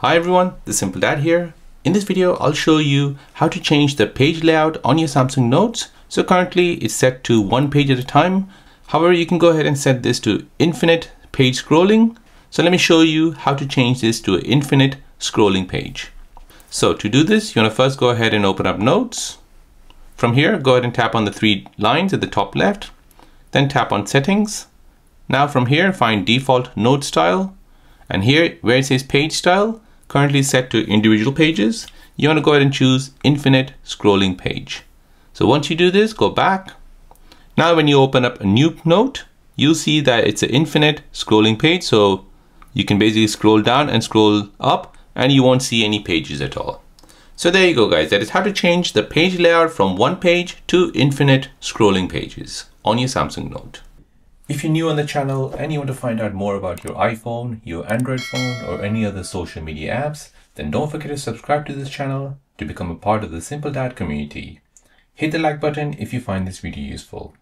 Hi everyone, the Simple Dad here. In this video, I'll show you how to change the page layout on your Samsung Notes. So currently it's set to one page at a time. However, you can go ahead and set this to infinite page scrolling. So let me show you how to change this to an infinite scrolling page. So to do this, you want to first go ahead and open up Notes. From here, go ahead and tap on the three lines at the top left, then tap on Settings. Now from here, find Default Note Style. And here, where it says Page Style, currently set to individual pages, you want to go ahead and choose infinite scrolling page. So once you do this, go back. Now when you open up a new note, you'll see that it's an infinite scrolling page. So you can basically scroll down and scroll up and you won't see any pages at all. So there you go guys, that is how to change the page layout from one page to infinite scrolling pages on your Samsung Note. If you're new on the channel and you want to find out more about your iPhone, your Android phone, or any other social media apps, then don't forget to subscribe to this channel to become a part of the Simple Dad community. Hit the like button if you find this video useful.